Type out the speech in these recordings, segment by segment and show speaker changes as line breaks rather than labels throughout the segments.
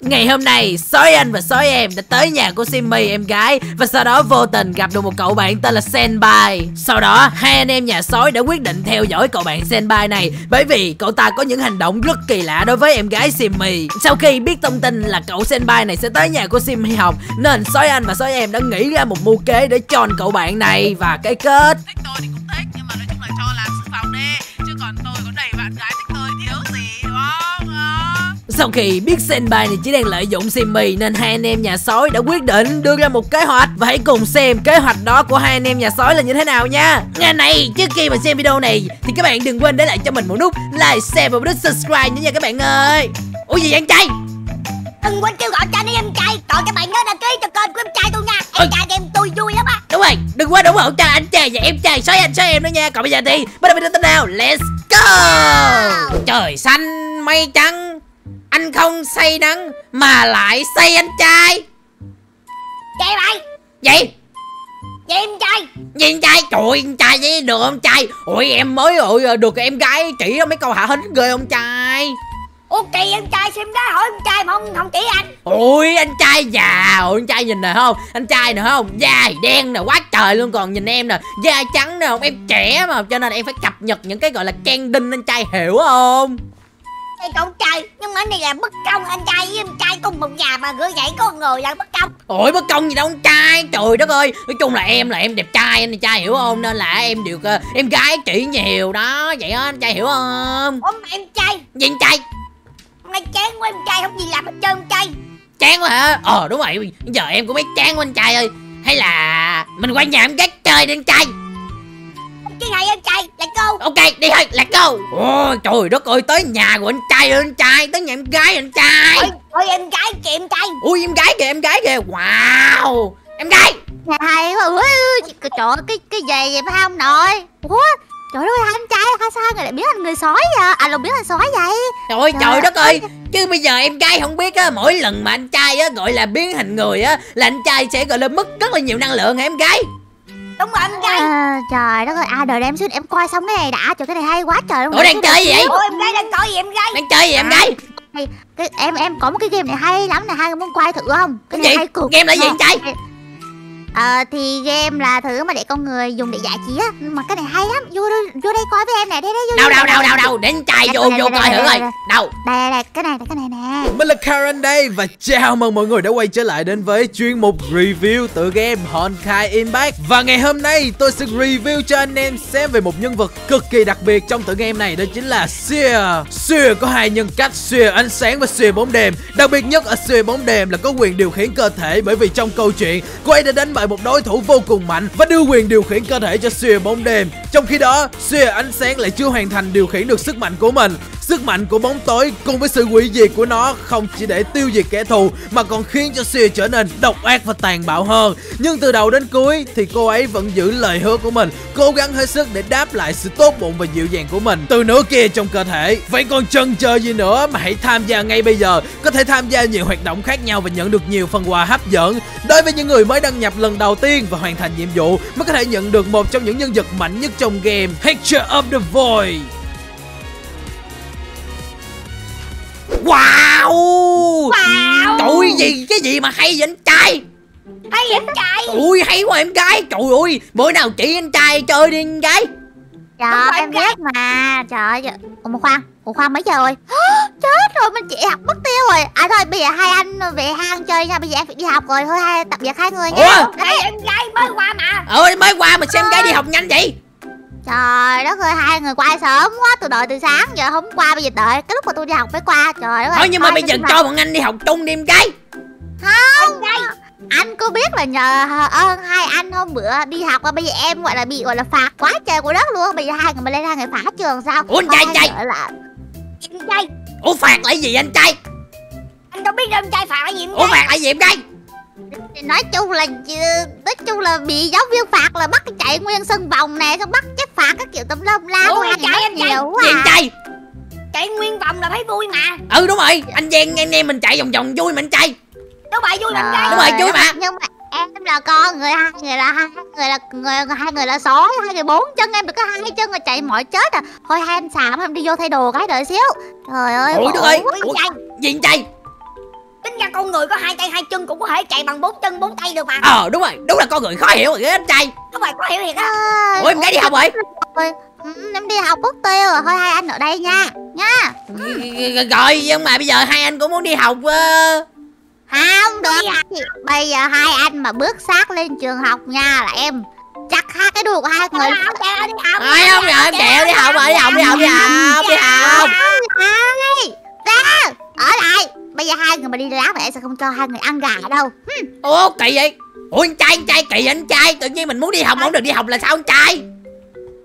Ngày hôm nay, sói anh và sói em đã tới nhà của Simmy em gái và sau đó vô tình gặp được một cậu bạn tên là Senpai. Sau đó, hai anh em nhà sói đã quyết định theo dõi cậu bạn Senpai này bởi vì cậu ta có những hành động rất kỳ lạ đối với em gái Simmy. Sau khi biết thông tin là cậu Senpai này sẽ tới nhà của Simmy học nên sói anh và sói em đã nghĩ ra một mưu kế để tròn cậu bạn này và cái kết Sau khi biết Senpai này chỉ đang lợi dụng Simmy nên hai anh em nhà sói đã quyết định đưa ra một kế hoạch và hãy cùng xem kế hoạch đó của hai anh em nhà sói là như thế nào nha. Ngày này trước khi mà xem video này thì các bạn đừng quên để lại cho mình một nút like, share và một nút subscribe nữa nha các bạn ơi. Ủa gì vậy anh trai?
đừng quên kêu gọi cho anh em trai còn các bạn nhớ đăng ký cho kênh của em trai tôi nha em trai em tôi vui lắm á
Đúng rồi, đừng quên ủng hộ cho anh trai và em trai sói anh sói em nữa nha. Còn bây giờ thì bắt đầu video tiếp nào. Let's go. Trời xanh mây trắng, anh không say nắng mà lại say anh trai.
trai mày.
Vậy
vậy em trai.
Gì anh trai? Trời ơi, anh trai với được ông trai? Ôi em mới ôi, được em gái chỉ mấy câu hạ hĩnh ghê ông trai?
Ủa kỳ em trai xem gái hỏi em trai mà không không chỉ anh.
Ôi anh trai già. Ôi anh trai nhìn nè không? Anh trai nè không? Da đen nè quá trời luôn. Còn nhìn em nè Da trắng nè không? Em trẻ mà Cho nên em phải cập nhật những cái gọi là can đinh anh trai hiểu không
Ê cậu trai nhưng mà này là bất công anh trai với em trai cùng một nhà mà gửi vậy có người là bất công.
Ôi bất công gì đâu anh trai. Trời đất ơi Nói chung là em là em đẹp trai anh trai hiểu không? Nên là em được ờ, em gái chỉ nhiều. Đó Vậy á anh trai hiểu không?
Ủa mà em trai?
Gì anh trai?
Hôm nay chán quá em trai không gì làm hết trơn trai.
Chán quá hả? Ờ đúng rồi. Giờ em cũng biết chán quá anh trai ơi. Hay là mình qua nhà em gác chơi đi anh trai
chứ hay em trai là cô.
Ok đi thôi là go ôi trời đất ơi tới nhà của anh trai rồi anh trai tới nhà em gái anh trai.
Ôi ôi em gái kìa em trai.
Ui em gái kìa em gái kìa wow. Em gái.
Hay quá ui, Trời ơi cái cái gì vậy phải không nội? Ủa Trời ơi hai anh trai hai sao người lại biến thành người sói vậy? À là biến thành sói vậy?
Trời ơi
Trời
trời đất ơi.
ơi.
chứ bây giờ em gái không biết á mỗi lần mà anh trai á gọi là biến thành người á là anh trai sẽ gọi là mất rất là nhiều năng lượng hả em gái
đúng rồi em trai
à, Trời đất ơi à đợi em xíu em coi xong cái này đã Trời cái này hay quá trời luôn.
Ủa đang chơi gì vậy?
Ủa em gái đang coi gì em gái?
Đang chơi gì em gái?
cái, em em có một cái game này hay lắm này hai người muốn quay thử không? Cái
Cái
này
gì?
hay cực
Game là gì anh trai?
Ờ thì game là thứ mà để con người dùng để giải trí á. Nhưng mà cái này hay lắm. Vô đây, vô đây coi với em này Đây đây vô
đâu
vô,
đâu đâu đâu đâu anh trai vô vô coi thử
đây.
đâu
Đây đây. Cái này cái này nè.
Mình là Karen đây và chào mừng mọi người đã quay trở lại đến với chuyên mục review tựa game Honkai Impact. Và ngày hôm nay tôi sẽ review cho anh em xem về một nhân vật cực kỳ đặc biệt trong tựa game này đó chính là Seer. Seer có hai nhân cách Seer ánh sáng và Seer bóng đêm. Đặc biệt nhất ở Seer bóng đêm là có quyền điều khiển cơ thể bởi vì trong câu chuyện cô ấy đã đánh bại một đối thủ vô cùng mạnh và đưa quyền điều khiển cơ thể cho Seer bóng đêm. Trong khi đó Seer ánh sáng lại chưa hoàn thành điều khiển được sức mạnh của mình. Sức mạnh của bóng tối cùng với sự hủy diệt của nó không chỉ để tiêu diệt kẻ thù mà còn khiến cho Sia trở nên độc ác và tàn bạo hơn. Nhưng từ đầu đến cuối thì cô ấy vẫn giữ lời hứa của mình, cố gắng hết sức để đáp lại sự tốt bụng và dịu dàng của mình từ nửa kia trong cơ thể. Vậy còn chần chờ gì nữa mà hãy tham gia ngay bây giờ. Có thể tham gia nhiều hoạt động khác nhau và nhận được nhiều phần quà hấp dẫn. Đối với những người mới đăng nhập lần đầu tiên và hoàn thành nhiệm vụ mới có thể nhận được một trong những nhân vật mạnh nhất trong game, Hatcher of the Void.
Wow. Trời gì cái gì mà hay vậy anh trai?
Hay em trai?
Ui hay quá em gái. Trời ơi bữa nào chỉ anh trai chơi đi anh gái.
Trời em biết mà. Trời ơi Ủa mà khoan Ủa khoan mấy giờ rồi? Chết rồi mình chị học mất tiêu rồi. À thôi bây giờ hai anh về hang chơi nha. Bây giờ em phải đi học rồi. Thôi hai tập việc hai người nha.
Ủa?
hay em gái mới qua mà.
Ơi mới qua mà xem gái đi học nhanh vậy
Trời đất ơi hai người qua sớm quá Tôi đợi từ sáng giờ không qua Bây giờ đợi cái lúc mà tôi đi học mới qua. Trời đất ơi
thôi nhưng mà bây giờ cho bọn anh đi học chung đi em gái
Không Anh có biết là nhờ ơn hai anh hôm bữa đi học Và bây giờ em gọi là bị gọi là phạt quá trời của đất luôn. Bây giờ hai người mà lên hai người phạt trường sao?
Ủa, anh trai, trai.
lại.
em trai.
Ủa phạt lại gì anh trai?
Anh đâu biết đâu em trai phạt là gì em
ủa
trai?
phạt lại gì em gái
Thì nói chung là nói chung là bị giáo viên phạt là bắt chạy nguyên sân vòng nè xong bắt chép phạt các kiểu tùm lum la
Ủa,
của
em
anh
chạy, em chạy.
nhiều
anh
à.
trai
chạy nguyên vòng là thấy vui mà
ừ đúng rồi anh Giang anh em mình chạy vòng vòng vui mà anh trai
đâu phải vui mà em trai
Đúng rồi, vui mà.
nhưng mà em là con người hai người là hai người là người hai người là sói hai người bốn chân em được có hai chân mà chạy mỏi chết à thôi hai anh xàm em đi vô thay đồ cái đợi xíu trời ơi
Ủa, đất ơi.
em
gì anh
tính con người có hai tay hai chân cũng có thể chạy bằng bốn chân bốn tay được mà.
Ờ đúng rồi đúng là con người khó hiểu rồi anh trai.
Không phải có hiểu thiệt á.
À,
Ủa em gái đi học rồi.
rồi. Em đi học mất tiêu rồi thôi hai anh ở đây nha nha.
Rồi nhưng mà bây giờ hai anh cũng muốn đi học ờ.
không được. bây giờ hai anh mà bước sát lên trường học nha là em chặt hai cái đuôi của hai người.
Không, chào đi học.
Thôi không rồi em chịu đi học rồi đi học đi học đi học đi học.
Ra ở lại bây giờ hai người mà đi làm mẹ sẽ không cho hai người ăn gà đâu.
Ủa kỳ vậy? Ủa anh trai anh trai kỳ vậy anh trai? Tự nhiên mình muốn đi học không được đi học là sao anh trai?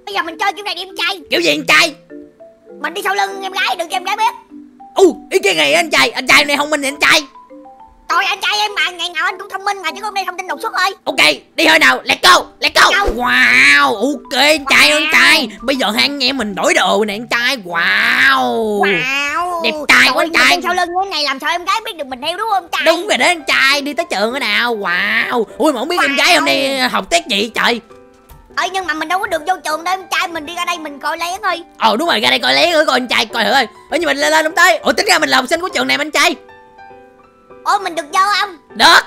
Bây giờ mình chơi kiểu này đi em trai.
Kiểu gì anh trai?
Mình đi sau lưng em gái đừng cho em gái biết.
U ý kiến này anh trai Anh trai này thông minh anh trai?
Trời anh trai em mà ngày nào anh cũng thông minh mà chứ hôm nay thông tin đột xuất ơi.
Ok đi thôi nào Let's go Let's go. Wow Ok anh trai anh trai. Bây giờ hai anh em mình đổi đồ nè anh trai Wow.
Wow
Đẹp trai quá trai.
sau lưng thế này làm sao em gái biết được mình theo đúng không trai
Đúng rồi đó anh trai Đi tới trường rồi nào. Wow. Ui mà không biết em gái hôm nay học tiết gì trời.
Ơi nhưng mà mình đâu có được vô trường đâu em trai mình đi ra đây mình coi lén thôi.
Ồ đúng rồi ra đây coi lén nữa coi anh trai coi thử ơi. Ủa nhưng mình lên lên không tới. Ủa tính ra mình là học sinh của trường này anh trai.
Ôi mình được vô không?
Được.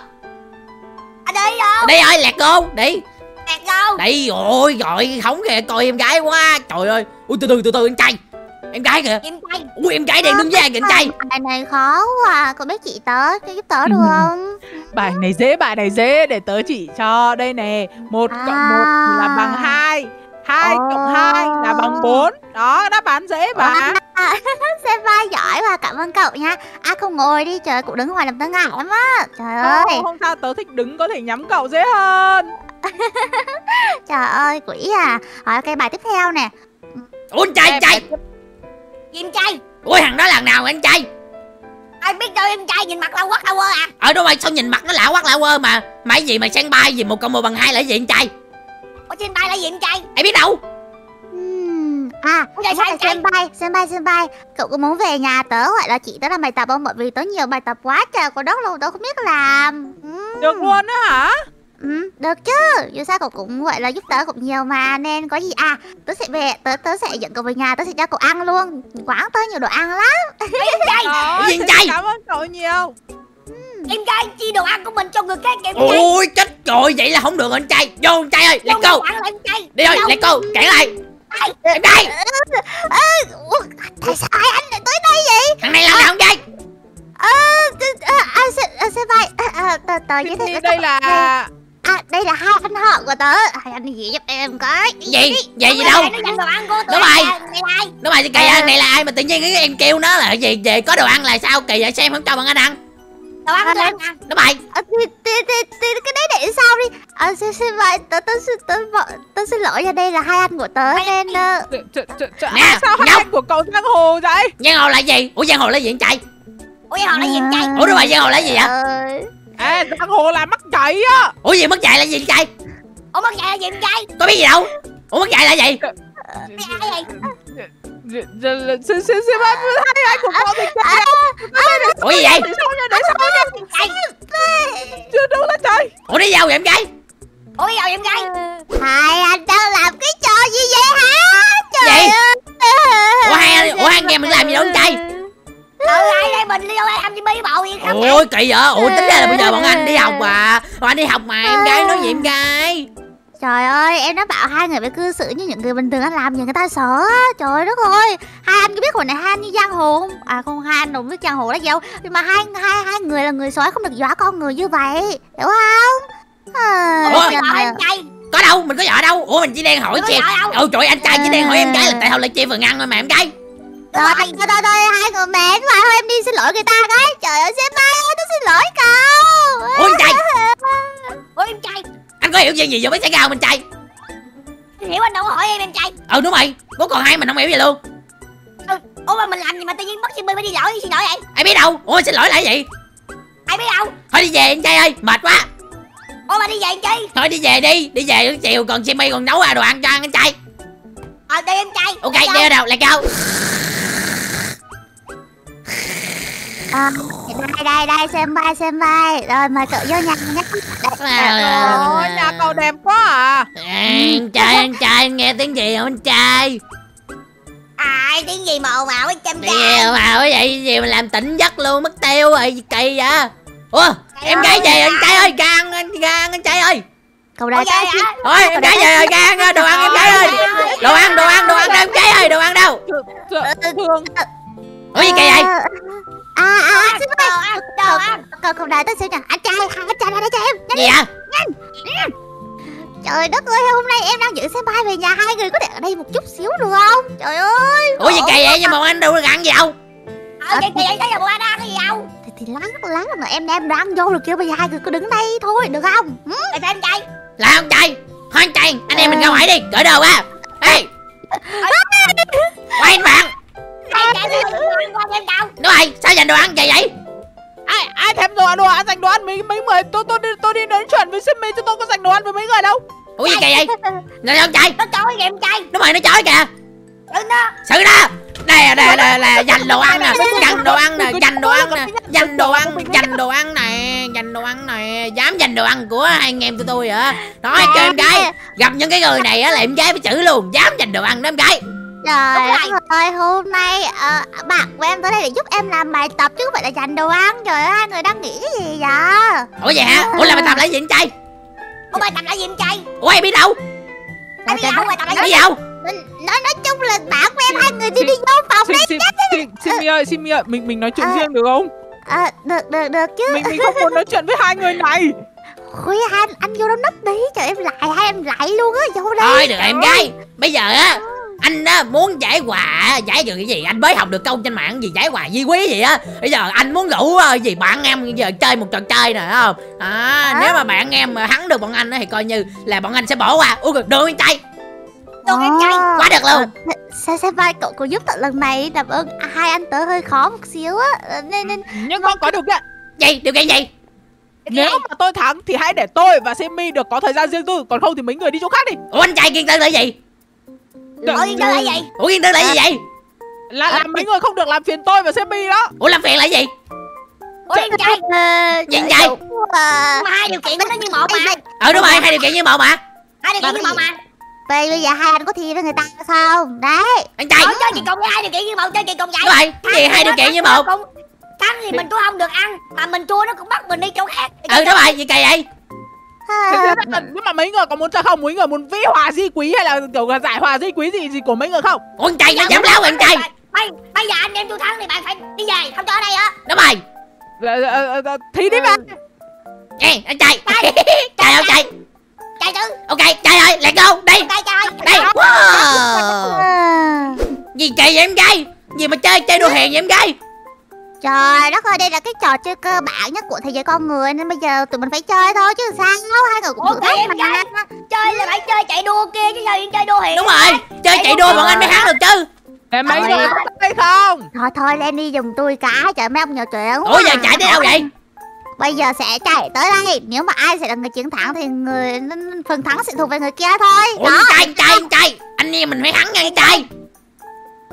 À đi đâu
Đi ơi lạc cô Đi.
Đẹp đâu?
Đi rồi rồi Hóng kìa coi em gái quá. Trời ơi. Ui từ từ từ từ anh trai Em gái kìa.
Em trai.
Ui em gái đang đứng với ai kìa anh trai.
Bài này khó quá cô biết chị tớ cho giúp tớ được
Ừ.
không?
Bài này dễ, bài này dễ. Để tớ chỉ cho. Đây nè, một
À.
cộng một là bằng hai, hai
Ồ.
cộng hai là bằng bốn. Đó, đáp án dễ mà.
xem vai giỏi và cảm ơn cậu nha. À không ngồi đi. Trời cụ đứng ngoài làm tớ ngại lắm á. Trời ơi.
Không, không sao, tớ thích đứng có thể nhắm cậu dễ hơn.
trời ơi quỷ à. Hỏi cái bài tiếp theo nè.
Ủa anh trai trai
Em trai
Ủa thằng đó lần nào anh trai
Ai biết đâu em trai nhìn mặt lâu quắc lâu à?
Ở đâu mày sao nhìn mặt nó lạ quắc lạ quơ mà Mày gì mà sang bay gì một cộng một bằng hai là gì anh trai
Ủa trên bay là gì em trai
Em biết đâu.
Ừm, à
Ủa,
đúng
sao
rồi,
vậy?
xem bay xem bay xem bay. Cậu có muốn về nhà tớ gọi là chị tớ làm bài tập không? Bởi vì tớ nhiều bài tập quá trời có đất luôn tớ không biết làm.
Được luôn á hả?
Ừ, được chứ. Dù sao cậu cũng gọi là giúp tớ cũng nhiều mà Nên có gì à Tớ sẽ về Tớ tớ sẽ dẫn cậu về nhà Tớ sẽ cho cậu ăn luôn. Quán tớ nhiều đồ ăn lắm.
Em trai!
Gì
xin
trai?
cảm ơn cậu nhiều.
Em trai chia đồ ăn của mình cho người khác em trai?
Ôi chết rồi vậy là không được anh trai. Vô anh trai ơi let's go.
Ăn là em trai.
Đi thôi let's go cản lại. Em trai!
Tại sao hai anh lại tới đây vậy?
Thằng này làm nào anh trai?
Ờ t- ờ, À xe à, xe bay à, à, Tớ tớ giới thiệu
Thì
cho
đây
cậu.
là
À đây là hai anh họ của tớ. Hai anh gì giúp em cái.
Gì? Gì gì đâu?
đồ ăn
Đúng rồi.
em Này là ai?
Nó mày kỳ anh này là ai mà tự nhiên cái em kêu nó là gì? Về có đồ ăn là sao? Kỳ vậy xem không cho bằng anh ăn
Đồ ăn em ăn.
À, thì, thì, thì, thì cái đấy để sau đi. À, xin, xin lỗi tớ tớ xin tớ, tớ, xin lỗi nha đây là hai anh của tớ nên ờ,
Nè,
à, sao hai anh của cậu giang hồ vậy?
Giang hồ là gì? Ủa giang hồ là gì anh trai
Ủa họ là gì trai
Ủa đúng rồi giang hồ là gì vậy
Ơi,
À, giang hồ là mắc chạy á.
Ủa gì mất dạy là gì anh trai
Ủa mất dạy là gì trai
Có biết gì đâu. Ủa mất dạy là gì?
Ai vậy
J- j- Xin xin xin phép hai anh của cậu thì chạy.
Ủa gì vậy?
Để nha, để
trai
Chưa đúng là trời.
Ủa đi đâu vậy em gái.
Ủa giờ em trai
hai anh đang làm cái trò gì vậy hả? Trời
Ủa hai anh- ủa hai anh em mình làm gì đâu anh trai
mình đi đâu gì bí bầu gì không?
Ôi kỳ vậy Ủa tính ra là bây giờ bọn anh đi học à. Bọn anh đi học mà em gái nói gì em gái?
Trời ơi, em đã bảo hai người phải cư xử như những người bình thường anh làm gì người ta sợ. Trời đất ơi, hai anh có biết hồi này hai anh như giang hồ không? À không, hai anh đâu biết giang hồ gì đâu. Nhưng mà hai hai hai người là người sói không được dọa con người như vậy, hiểu không? À,
Ủa?
em trai
Có đâu? Mình có vợ đâu. Ủa mình chỉ đang hỏi chị. Ôi trời anh trai chỉ đang hỏi em gái là tại sao lại chia phần ăn thôi mà em gái
Rồi
thôi, thôi, thôi, hai người mệt quá, thôi em đi xin lỗi người ta cái. Trời ơi, sếp ơi, tôi xin lỗi cậu.
Ủa anh trai.
Ủa em trai.
Anh có hiểu chuyện gì vừa mới xảy ra không anh trai?
Hiểu anh đâu có hỏi em em trai.
Ừ đúng rồi. Bố còn hai mình không hiểu gì luôn.
Ủa mà mình làm gì mà tự nhiên mất xin phải đi lỗi xin lỗi vậy?
Ai biết đâu. Ủa xin lỗi cái gì?
Ai biết đâu.
Thôi đi về anh trai ơi. Mệt quá.
Ủa mà đi về em trai
Thôi đi về đi. Đi về đến chiều còn Jimmy còn nấu ra đồ ăn cho ăn anh trai.
Ờ đi em trai.
Ok đi đâu lại cao
À, đây, đây, đây, xem vai, xem vai. Rồi, mời cậu vô nhà nhé.
Ôi, nhà cậu đẹp quá à.
Anh trai anh trai anh nghe tiếng gì không anh trai?
Ai tiếng gì mà ồn ào với chăm trai
mà cái vậy? Gì mà làm tỉnh giấc luôn mất tiêu rồi gì kỳ vậy? Ủa em gái về rồi anh trai ơi ra ăn anh ra ăn anh trai ơi.
Cậu đây
vậy hả?
thôi em gái về rồi ra ăn đồ ăn em gái ơi. Đồ ăn đồ ăn đồ ăn đâu em gái ơi đồ ăn đâu?
Thương
ủa gì kỳ vậy
À à à xin
Đồ ăn, đồ ăn
Cậu cậu đây tới xem nè Anh trai Anh trai ra đây cho em. Nhanh
gì vậy?
Trời đất ơi hôm nay em đang giữ xe bay về nhà. Hai người có thể ở đây một chút xíu được không? Trời ơi.
Ủa gì kỳ vậy? nhưng mà anh đâu có ăn gì đâu?
Ờ chị chị thấy là bộ ăn ăn cái gì đâu?
Thì, thì lát lát mà em đem ăn vô được kia Bây giờ hai người cứ đứng đây thôi được không? Ừ?
Sao em trai?
Là ông trai. Thôi anh trai anh em mình ra ngoài đi. Cởi đồ ra ê. Quay anh bạn rồi sao dành đồ ăn vậy vậy
ai ai thèm đồ ăn đồ ăn dành đồ ăn mấy mấy người tôi tôi đi tôi đi nói chuyện với Simmy chứ tôi có dành đồ ăn với mấy người đâu
ủa gì kỳ vậy là ông trai
Nó chối kìa em trai
đúng rồi nó chói kìa
Đừng đó
xử đó đây đây là, là dành đồ ăn nè dành đồ ăn nè dành đồ ăn nè dành đồ ăn dành đồ ăn nè dành đồ ăn nè dám dành đồ ăn của hai anh em tụi tôi hả nói cho em gái gặp những cái người này á là em gái phải xử luôn dám dành đồ ăn đó em gái
Trời ơi hôm nay ờ, bạn của em tới đây để giúp em làm bài tập chứ không phải là dành đồ ăn. Trời ơi hai người đang nghĩ cái gì vậy?
Ủa vậy hả? Ủa là mày làm lại gì anh trai?
Ủa bài tập là gì em trai?
Ủa em biết đâu?
Em biết đâu bài tập là
biết
gì?
đâu
Nói nói chung là bạn của em hai người đi đi vô phòng đi
Sim Sim Simmy ơi Simmy ơi mình mình nói chuyện
À.
riêng được không?
Ờ, được được được chứ.
Mình mình không muốn nói chuyện với hai người này.
Khuya anh anh vô đó nấp đi. Trời em lại hai em lại luôn á Vô đây.
Thôi được em gái. bây giờ á anh á muốn giải quà giải được cái gì? Anh mới học được câu trên mạng gì giải quà di quý gì á. Bây giờ anh muốn rủ ờ, gì bạn em bây giờ chơi một trò chơi nè thấy không? À, nếu mà bạn em mà thắng được bọn anh á thì coi như là bọn anh sẽ bỏ qua. Ui được anh trai.
Được em trai.
Ờ.
quá được luôn.
Xe xe vai cậu có giúp tận lần này. Cảm ơn hai anh tớ hơi khó một xíu á. Ờ, Nên nên
nhưng con có điều kiện.
Gì? Điều kiện gì?
Nếu mà tôi thắng thì hãy để tôi và Simmy được có thời gian riêng tư. Còn không thì mấy người đi chỗ khác đi.
Ủa anh trai kiên tư là gì
Ủa yên tư là gì
ủa kiên tư là gì vậy?
Là làm mấy người không được làm phiền tôi và Simmy đó.
Ủa làm phiền là gì?
Ủa em trai
Gì
trời
vậy?
đúng.
Mà hai điều kiện nó như một mà.
Ờ đúng rồi hai điều kiện như một mà.
Hai điều kiện như một mà.
Vậy bây giờ hai anh có thi với người ta không? Đấy.
Anh trai.
Chơi chị cùng với hai điều kiện như một chơi chị cùng vậy.
Đúng rồi cái gì hai điều kiện như một
Thắng thì mình cũng không được ăn Mà mình chua nó cũng bắt mình đi chỗ khác.
Ừ đúng rồi gì kỳ vậy
Thế là- nhưng mà mấy người có muốn chơi không? Mấy người muốn vĩ hòa di quý hay là kiểu là giải hòa di quý gì gì của mấy người không?
Anh trai nó dám láo rồi anh trai.
Bây, bây giờ anh em tôi thắng thì bạn phải đi về Không cho ở đây á.
Đúng rồi.
Ờ, ờ, ờ, thì đi mà.
Ê, anh trai. Trời ơi trai.
Chạy chứ.
Ok, trai ơi, let's go, đi.
Đây trời
Đây, wow. Gì kỳ vậy em gái Gì mà chơi, chơi đồ hèn vậy em gái
Trời đất ơi đây là cái trò chơi cơ bản nhất của thế giới con người Nên bây giờ tụi mình phải chơi thôi chứ sao Hai người cũng thử thách
em
mà
gái. Chơi là phải chơi chạy đua kia chứ sao chơi đua hiện
Đúng rồi, chơi chạy đua bọn anh mới thắng được chứ.
Để mấy người
đi.
có tay không?
Thôi thôi lên đi giùm tôi cái Trời mấy ông nhỏ chuyện
Ủa giờ chạy tới đâu vậy?
Bây giờ sẽ chạy tới đây. Nếu mà ai sẽ là người chiến thắng Thì người phần thắng sẽ thuộc về người kia thôi.
Ủa anh trai, anh trai, anh em mình phải thắng nha anh trai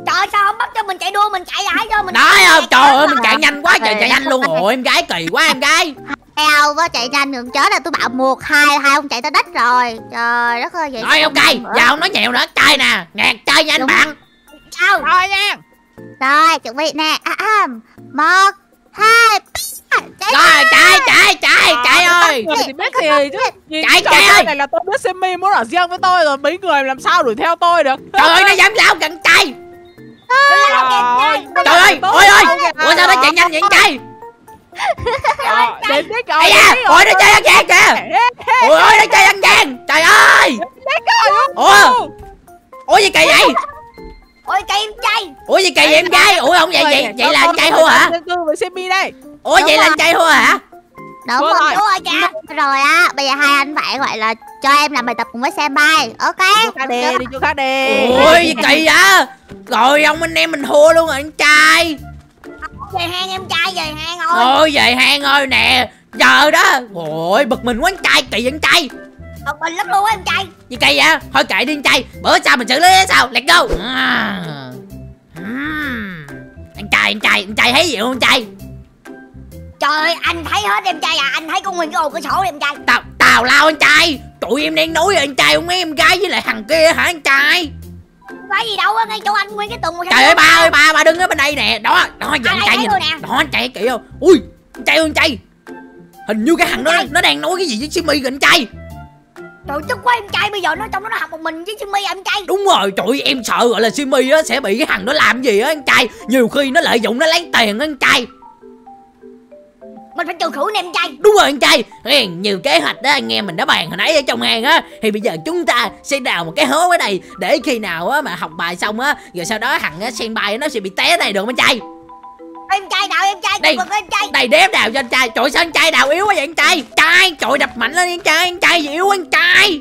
Trời sao không bắt cho mình chạy đua mình chạy lại cho mình
Đó không, trời ơi mình chạy nhanh quá trời chạy nhanh luôn. Ôi em gái kỳ quá em gái.
Eo quá chạy nhanh đường chớ là tôi bảo một hai hai ông chạy tới đất rồi. Trời đất ơi vậy
Rồi ok, giờ không nói nhiều nữa. Chơi nè, ngạt chơi nha anh
Đúng.
bạn.
Sao?
Rồi nha.
Rồi chuẩn bị nè. À, à. Một Hai ba, chạy
Rồi chạy, chạy, chạy, chạy ơi
thì biết gì chứ.
Chạy, chạy ơi.
này là tôi biết Simmy muốn ở riêng với tôi rồi. Mấy người làm sao đuổi theo tôi được?
Trời ơi nó dám lao gần trai
Trời
Trời ơi, ôi ơi Ủa sao nó chạy nhanh vậy anh trai
Ờ, rồi
Ây da, ôi nó chơi ăn gian kìa. Ôi ôi nó chơi ăn gian Trời ơi Ủa Ủa gì kỳ vậy
Ôi cây em trai
Ủa gì kỳ vậy em gái Ủa không vậy vậy Vậy là anh trai thua hả Ủa vậy là anh trai thua hả
Đúng
Đúng
rồi
rồi.
Đúng rồi cha.
Rồi á Bây giờ hai anh phải gọi là Cho em làm bài tập cùng với xem bay Ok.
Đi chỗ khác đi, đi chỗ khác đi.
Ủa gì kỳ vậy? Rồi ông anh em mình thua luôn rồi anh trai.
Về hang em trai về hang thôi
Ôi về hang ơi nè. Giờ đó. Ôi bực mình quá anh trai kỳ vậy anh trai?
Bực mình lắm luôn á em trai.
Gì kỳ vậy? Thôi kệ đi anh trai. Bữa sau mình xử lý thế sao? Let's go. À. Ừm. Anh trai anh trai anh trai thấy gì không anh trai
Trời ơi anh thấy hết em trai à Anh thấy con Nguyên cái ồ cửa sổ em trai.
Tào tào lao anh trai Tụi em đang nói anh trai không mấy em gái với lại thằng kia hả anh trai?
Phải gì đâu á Ngay chỗ anh Nguyên cái tùng
Trời ơi ba ơi ba ba đứng ở bên đây nè Đó đó giờ anh
À, thấy
nhìn
nè.
Đó anh trai kỹ không Ui anh trai ơi anh trai. Hình như cái thằng đó nó đang nói cái gì với Simmy kìa anh trai.
Trời tức quá em trai bây giờ nó trong đó nó học một mình với Simmy em trai.
Đúng rồi trời ơi, em sợ gọi là Simmy á sẽ bị cái thằng đó làm gì á anh trai. Nhiều khi nó lợi dụng nó lấy tiền anh trai
Mình phải trừ khử nè em trai.
Đúng rồi anh trai. Ê, nhiều kế hoạch đó anh em mình đã bàn hồi nãy ở trong hàng á. Thì bây giờ chúng ta sẽ đào một cái hố ở đây để khi nào á mà học bài xong á rồi sau đó thằng á sen bài nó sẽ bị té này được không anh trai?
Em trai nào em trai
Đây.
Em trai.
Đây đếm đào cho anh trai. Trời sao anh trai đào yếu quá vậy anh trai? Trai trời đập mạnh lên anh trai anh trai gì yếu anh trai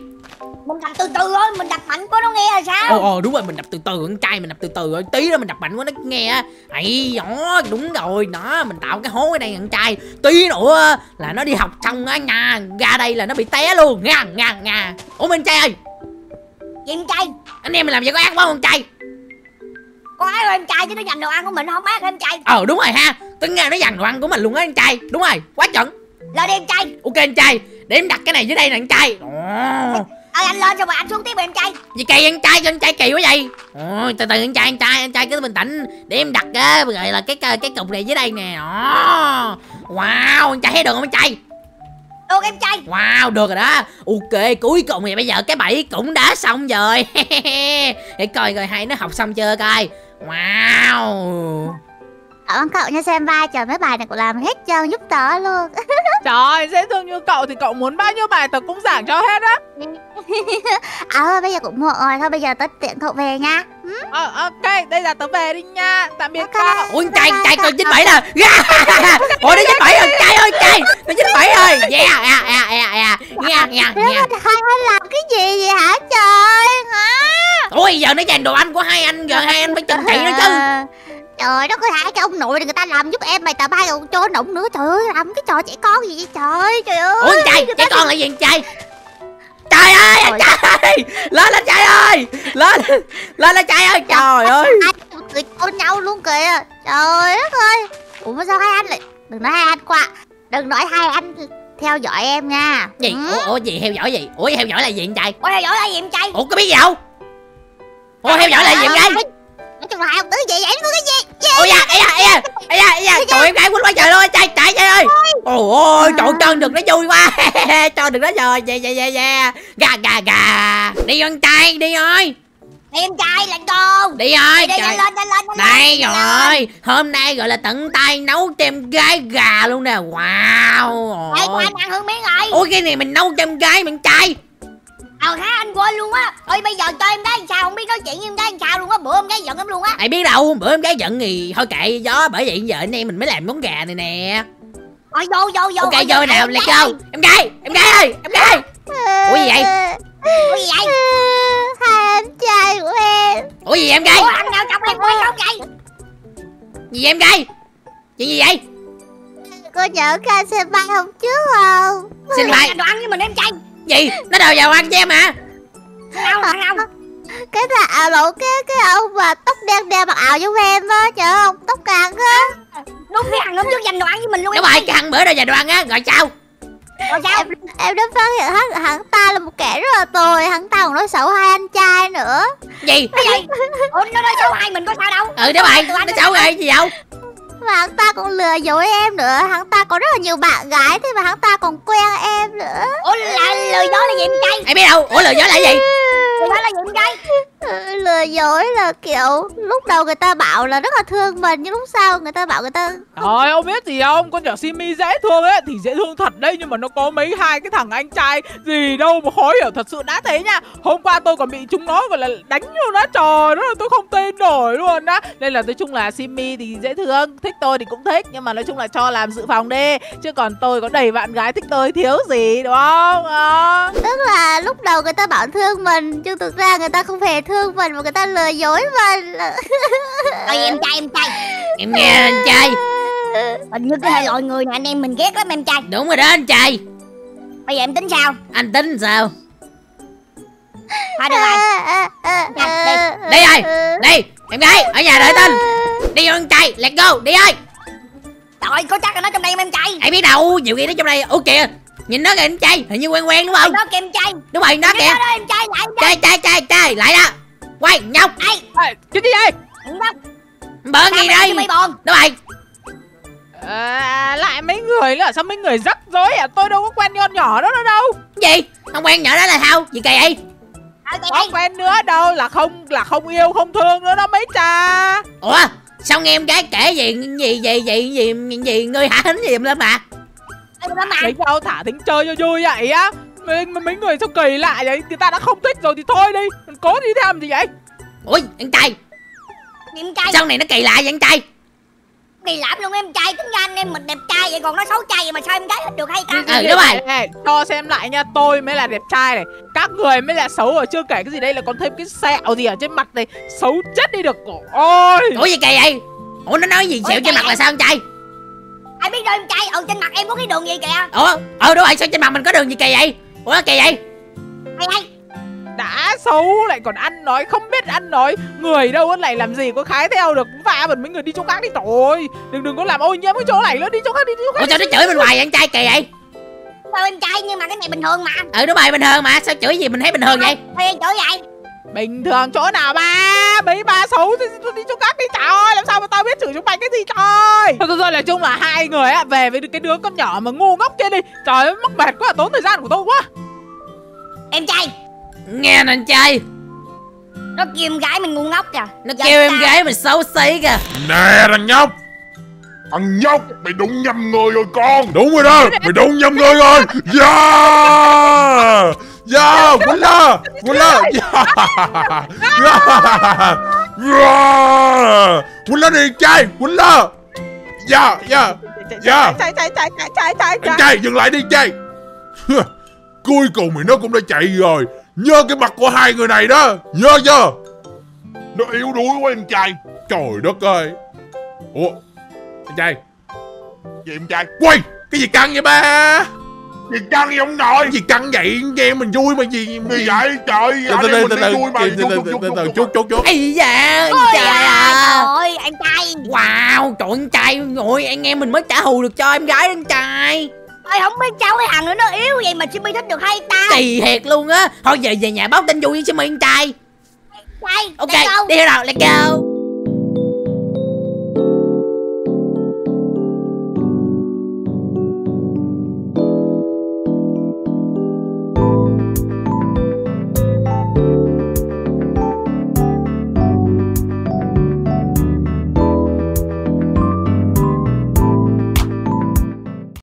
Mình đập từ từ thôi Mình đập mạnh quá nó nghe là sao?
Ồ ồ đúng rồi mình đập từ từ anh trai mình đập từ từ rồi tí nữa mình đập mạnh quá nó nghe á. Ấy đó đúng rồi đó mình tạo cái hố ở đây anh trai. Tí nữa là nó đi học xong á nha ra đây là nó bị té luôn nha nha nha. Ủa mình trai ơi.
Gì em trai?
Anh em mình làm gì có ác quá không trai?
Có rồi em trai chứ nó giành đồ ăn của mình không ác em trai?
Ờ đúng rồi ha. Tính ra nó dằn đồ ăn của mình luôn á anh trai. Đúng rồi quá chuẩn.
Lên đi em trai.
Ok anh trai để em đặt cái này dưới đây nè anh trai. Ồ
Ơi anh lên rồi mà anh xuống tiếp em trai
gì kỳ anh trai cho anh trai kỳ quá vậy? Ôi từ từ anh trai anh trai anh trai cứ bình tĩnh để em đặt á gọi là cái cái, cái cục này dưới đây nè. Ồ, wow anh trai thấy được không anh trai?
Được em trai.
Wow được rồi đó. Ok cuối cùng thì bây giờ cái bẫy cũng đã xong rồi. Để coi coi hai nó học xong chưa coi. Wow.
Cảm ơn cậu nha xem vai trời mấy bài này cậu làm hết trơn giúp tớ luôn
Trời ơi, dễ thương như cậu thì cậu muốn bao nhiêu bài tớ cũng giảng cho hết á.
À bây giờ cũng muộn rồi Thôi bây giờ tớ tiện cậu về nha.
Ờ, ok, đây là tớ về đi nha. Tạm biệt
Ok.
cậu.
Anh trai coi chín bảy nè ôi nó chín bảy rồi. Trai ơi trai nó chín bảy rồi. Yeah yeah yeah yeah yeah yeah. Yeah
Nếu
yeah
mà hai anh làm cái gì vậy hả? Trời hả?
Ôi giờ nó giành đồ ăn của hai anh giờ hai anh phải trừng trị nó chứ
Trời đất ơi hai cái ông nội này người ta làm giúp em mày tờ ba còn cho nổng nữa. Trời ơi làm cái trò trẻ con gì vậy trời? Trời ơi
ủa trai trẻ con là gì trai trời? Ơi anh trai lên lên trai ơi. Lên lên lên trai ơi. Trời ơi.
Người ôn nhau luôn kìa. Trời đất ơi. Ủa mà sao hai anh lại Đừng nói hai anh qua Đừng nói hai anh theo dõi em nha.
Gì?
Ừ.
ủa, ủa gì theo dõi gì? Ủa theo dõi là gì anh trai
Ôi theo dõi là gì em trai
ủa có biết gì không? Ủa theo dõi là gì em gái
Nói chung là hai ông tứ vậy vậy có cái gì?
Ôi da ây da ây da ây da ây da. Trời em gái quýnh quá trời luôn anh trai chạy trai ơi. Ôi. Trời trơn được nó vui quá. Cho được nó rồi yeah yeah yeah yeah gà gà gà. Đi anh trai đi ơi.
Đi em trai lên con
đi ơi
Đi đi lên nhanh lên nhanh
đây
lên, nhanh lên.
rồi hôm nay gọi là tận tay nấu cho em gái gà luôn nè. Wow.
Đây anh ăn hương miếng rồi.
Ôi cái này mình nấu cho em gái mình trai
Ờ ha anh quên luôn á. Ôi bây giờ cho em gái làm sao không biết nói chuyện với em gái làm sao luôn á. Bữa em gái giận em luôn á.
Ai biết đâu bữa em gái giận thì thôi kệ gió bởi vậy giờ anh em mình mới làm món gà này nè.
Ôi vô vô vô.
Ok
Ôi,
vô nào
em gái.
Go em gái em gái ơi em gái. Ủa gì vậy?
Ủa gì vậy?
Hai anh trai của em.
Ủa gì vậy em gái?
Ủa anh nào chọc em quay không vậy?
Gì vậy em gái? Chuyện gì vậy?
Cô nhớ ca xem vai hôm trước không?
Xin
đồ ăn với mình em trai
gì? Nó đào vào ăn cho em hả
nào
Cái là ảo lộn cái cái ông mà tóc đen đen mặc ảo giống em á Trời ơi, ông tóc càng á.
Đúng cái thằng hôm trước dành đồ ăn với mình luôn
đúng rồi cái thằng bữa đâu vào đồ ăn á rồi sao?
Rồi sao?
Em, em đã phát hiện hắn, hắn ta là một kẻ rất là tồi Hắn ta còn nói xấu hai anh trai nữa.
Gì?
Cái gì? Ủa nó nói xấu hai mình có sao đâu.
Ừ đúng rồi nó xấu rồi gì đâu
Và hắn ta còn lừa dối em nữa. Hắn ta có rất là nhiều bạn gái Thế mà hắn ta còn quen em nữa.
Ủa là lời đó là gì em trai?
Ai biết đâu. Ủa lừa dối là gì?
Lời đó là gì em trai
Lừa dối là kiểu Lúc đầu người ta bảo là rất là thương mình Nhưng lúc sau người ta bảo người ta
Trời ông biết gì không? Con nhỏ Simi dễ thương ấy Thì dễ thương thật đấy Nhưng mà nó có mấy hai cái thằng anh trai Gì đâu mà khó hiểu thật sự đã thế nha. Hôm qua tôi còn bị chúng nó gọi là đánh luôn á Trời đó là tôi không tin nổi luôn á. Nên là nói chung là Simi thì dễ thương Thích tôi thì cũng thích Nhưng mà nói chung là cho làm dự phòng đi. Chứ còn tôi có đầy bạn gái thích tôi thiếu gì đúng không? Đó.
Tức là lúc đầu người ta bảo thương mình Nhưng thực ra người ta không hề thương mình Mà người ta lừa dối mình
Ôi em trai em trai.
Em nghe anh trai.
Hình như cái hệ loại người này anh em mình ghét lắm em trai.
Đúng rồi đó anh trai.
Bây giờ em tính sao?
Anh tính sao?
Thôi được rồi.
Đi. Rồi. Đi. Em gái ở nhà đợi tin đi vô anh trai let's go đi ơi.
Trời có chắc là nó trong đây em trai?
Ai biết đâu nhiều khi nó trong đây ủa kìa. Nhìn nó kìa anh trai. Hình như quen quen đúng không?
Nó kìa em trai.
Đúng rồi nó
Nó
kìa.
đó em trai lại em trai.
Trai trai trai trai lại đó quay nhóc
Ê
Ê, Cái gì vậy?
Không
bớt gì đây?
mày bòn.
Đúng rồi
à, lại mấy người là sao mấy người rắc rối à? Tôi đâu có quen con nhỏ đó nữa đâu?
Gì? Không quen nhỏ đó là sao? Gì kỳ vậy?
Có quen nữa đâu là không là không yêu không thương nữa đó mấy cha.
Ủa? Sao nghe em gái kể gì gì gì gì gì gì, gì ngươi hả? Hính gì lên mà.
Đó mà
nhau thả tính chơi cho vui vậy á mấy, mấy người sao kỳ lạ vậy người ta đã không thích rồi thì thôi đi. Mình cố đi theo làm gì vậy?
Ui anh trai.
Em trai.
Sao này nó kỳ lạ vậy anh trai?
Kỳ lắm luôn em trai tính ra anh em mình đẹp trai vậy còn nó xấu trai vậy mà sao em gái hết được hay ta?
Ừ, đúng rồi.
Cho xem lại nha tôi mới là đẹp trai này các người mới là xấu ở chưa kể cái gì đây là còn thêm cái sẹo gì ở trên mặt này xấu chết đi được. Ôi
Ủa gì kỳ vậy? Ủa nó nói gì xẹo trên mặt
vậy?
là sao anh trai?
Ai biết đâu em trai ở trên mặt em có cái đường gì kìa?
Ủa? Ờ đúng rồi sao trên mặt mình có đường gì kỳ vậy Ủa kỳ vậy?
Hay hay
đã xấu lại còn ăn nói không biết ăn nói. Người đâu lại làm gì có khái theo được. Vạ bẩn mấy người đi chỗ khác đi. Trời ơi đừng đừng có làm ô nhiễm cái chỗ này nữa. Đi chỗ khác đi, đi chỗ khác.
Ủa sao nó chửi mình hoài vậy anh trai kỳ vậy?
Sao em trai nhưng mà cái này bình thường mà.
Ừ đúng rồi bình thường mà. Sao chửi gì mình thấy bình thường vậy?
Em chửi vậy
bình thường chỗ nào ba? Mấy ba xấu thì đi, đi chỗ khác đi. Trời ơi làm sao mà tao biết chửi chúng mày cái gì trời? Thôi thôi thôi nói chung là hai người á về với cái đứa con nhỏ mà ngu ngốc kia đi. Trời ơi mắc mệt quá tốn thời gian của tôi quá.
Em trai.
Nghe nè anh trai.
Nó kêu em gái mình ngu ngốc kìa.
Nó
Dạ
kêu em gái mình xấu xí kìa.
Nè thằng nhóc. Thằng nhóc Mày đụng nhầm người rồi con. Đúng rồi đó Mày đụng nhầm người rồi. Yeah Yeah Quỳnh la Quỳnh la Yeah Yeah Yeah Quỳnh la đi trai Quỳnh la Yeah Yeah Dạ.
chạy chạy chạy chạy chạy chạy
Anh trai dừng lại đi trai Cuối cùng thì nó cũng đã chạy rồi. Nhớ cái mặt của hai người này đó. Nhớ chưa? Nó yếu đuối quá anh trai Trời đất ơi. Ủa Anh trai Gì anh trai Quay Cái gì căng vậy ba Gì căng vậy ông nội? Gì căng vậy? Nghe mình vui mà gì Gì? vậy trời Anh em mình đi vui mà. Chút chút chút
Ây da anh
Ôi
trai
trời ơi. anh trai.
Wow trời anh trai Ngồi anh em mình mới trả thù được cho em gái anh trai.
Ơi không biết sao cái thằng nữa nó yếu vậy mà Jimmy thích được hay ta?
Kỳ thiệt luôn á. Thôi về về nhà báo tin vui với Simi anh trai.
Trai
Ok đi thôi nào let's go